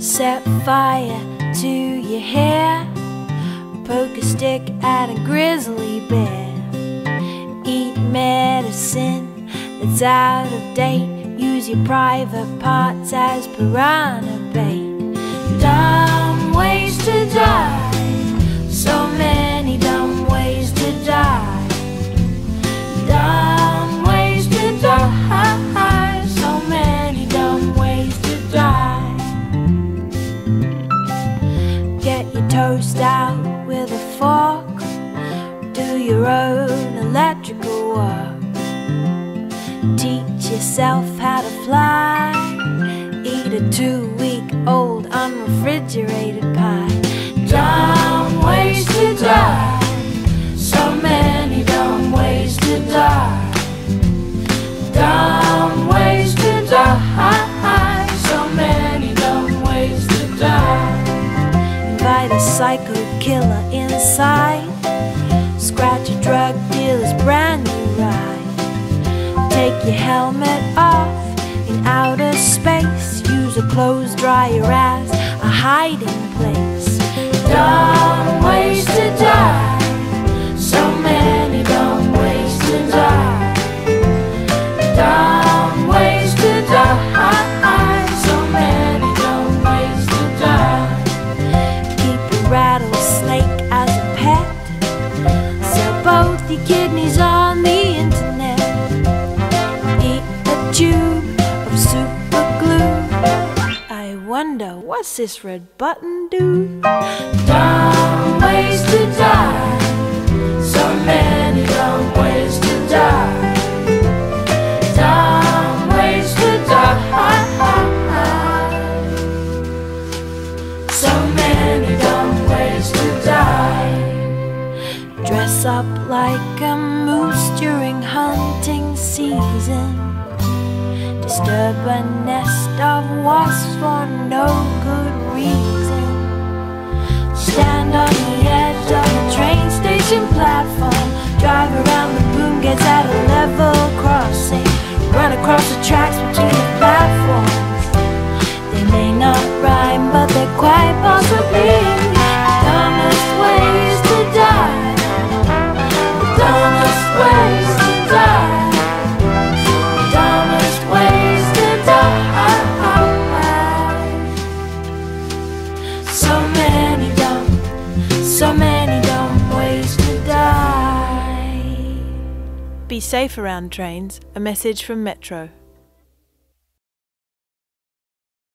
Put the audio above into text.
Set fire to your hair. Poke a stick at a grizzly bear. Eat medicine that's out of date. Use your private parts as piranha bait. Dumb ways to die. Toast out with a fork. Do your own electrical work. Teach yourself how to fly. Eat a two week old unrefrigerated pie. Dumb ways to die. So many dumb ways to die. Dumb A psycho killer inside. Scratch a drug dealer's brand new ride. Take your helmet off in outer space. Use a clothes dryer as a hiding place. Dumb wonder what's this red button do? Dumb ways to die. So many dumb ways to die. Dumb ways to die. So many dumb ways to die. Dress up like a moose during hunting season. Disturb a nest of wasps for no good reason. Stand on the edge of a train station platform. Drive around the boom gates at a level crossing. Run across the tracks so many dumb ways to die. Be safe around trains. A message from Metro.